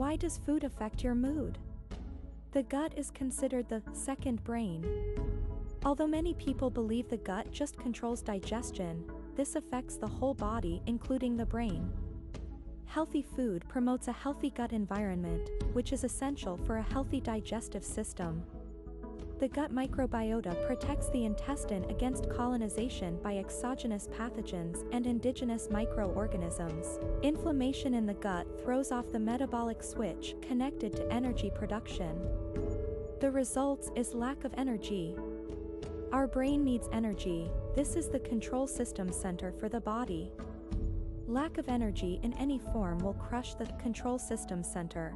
Why does food affect your mood? The gut is considered the second brain. Although many people believe the gut just controls digestion, this affects the whole body including the brain. Healthy food promotes a healthy gut environment, which is essential for a healthy digestive system. The gut microbiota protects the intestine against colonization by exogenous pathogens and indigenous microorganisms. Inflammation in the gut throws off the metabolic switch connected to energy production. The result is lack of energy. Our brain needs energy, this is the control system center for the body. Lack of energy in any form will crush the control system center.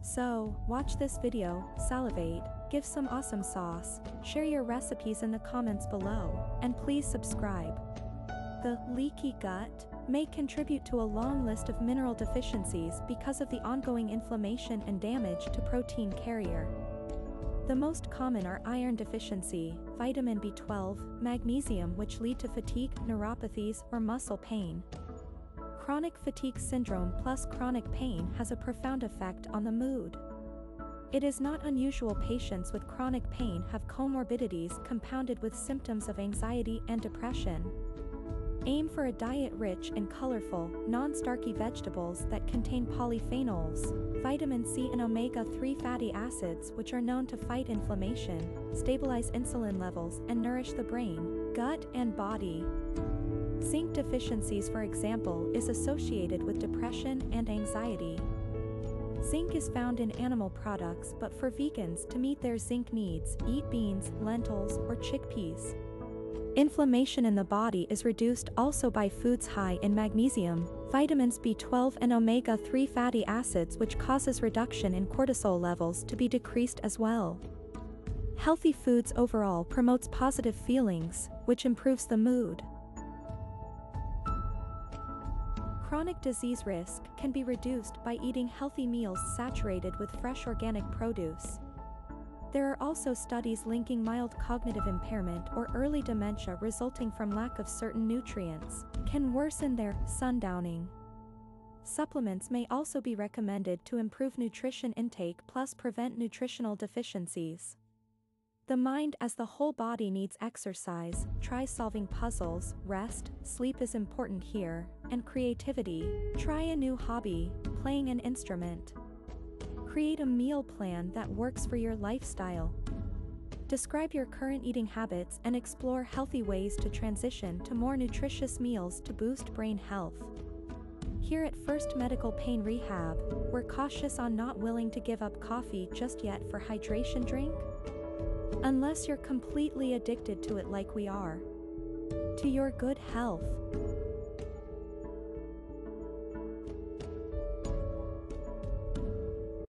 So, watch this video, salivate, give some awesome sauce, share your recipes in the comments below, and please subscribe. The leaky gut may contribute to a long list of mineral deficiencies because of the ongoing inflammation and damage to protein carrier. The most common are iron deficiency, vitamin B12, magnesium which lead to fatigue, neuropathies, or muscle pain. Chronic fatigue syndrome plus chronic pain has a profound effect on the mood. It is not unusual patients with chronic pain have comorbidities compounded with symptoms of anxiety and depression. Aim for a diet rich in colorful, non-starchy vegetables that contain polyphenols, vitamin C and omega-3 fatty acids which are known to fight inflammation, stabilize insulin levels and nourish the brain, gut and body. Zinc deficiencies for example is associated with depression and anxiety. Zinc is found in animal products but for vegans to meet their zinc needs, eat beans, lentils, or chickpeas. Inflammation in the body is reduced also by foods high in magnesium, vitamins B12 and omega-3 fatty acids which causes reduction in cortisol levels to be decreased as well. Healthy foods overall promotes positive feelings, which improves the mood. Chronic disease risk can be reduced by eating healthy meals saturated with fresh organic produce. There are also studies linking mild cognitive impairment or early dementia resulting from lack of certain nutrients, can worsen their sundowning. Supplements may also be recommended to improve nutrition intake plus prevent nutritional deficiencies. The mind as the whole body needs exercise, try solving puzzles, rest, sleep is important here, and creativity, try a new hobby, playing an instrument. Create a meal plan that works for your lifestyle. Describe your current eating habits and explore healthy ways to transition to more nutritious meals to boost brain health. Here at First Medical Pain Rehab, we're cautious on not willing to give up coffee just yet for hydration drink, Unless you're completely addicted to it like we are. To your good health.